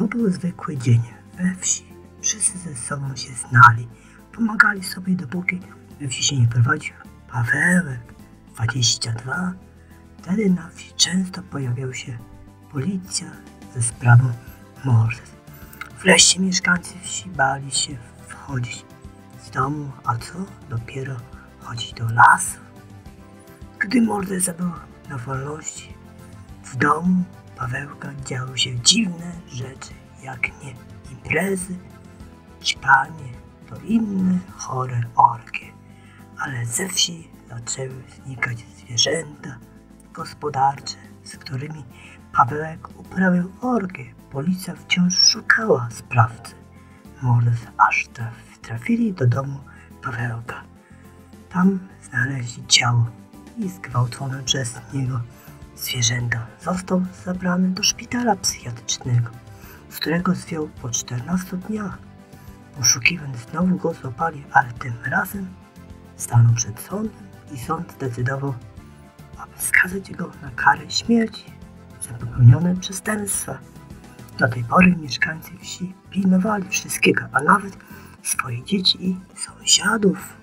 To był zwykły dzień we wsi. Wszyscy ze sobą się znali. Pomagali sobie dopóki we wsi się nie prowadził Pawełek 22. Wtedy na wsi często pojawiał się policja ze sprawą morderstw. Wreszcie mieszkańcy wsi bali się wchodzić z domu, a co dopiero chodzić do lasu. Gdy morderca był na wolności, w domu Pawełka działy się dziwne rzeczy, jak nie imprezy, ćpanie, to inne chore orgie. Ale ze wsi zaczęły znikać zwierzęta gospodarcze, z którymi Pawełek uprawiał orgie. Policja wciąż szukała sprawcy morderstw, aż traf, trafili do domu Pawełka. Tam znaleźli ciało i zgwałcone przez niego zwierzęta. Został zabrany do szpitala psychiatrycznego, z którego zwiął po 14 dniach. Poszukiwań znowu go złapali, ale tym razem stanął przed sądem i sąd zdecydował, aby skazać go na karę śmierci za popełnione przestępstwa. Do tej pory mieszkańcy wsi pilnowali wszystkiego, a nawet swoje dzieci i sąsiadów.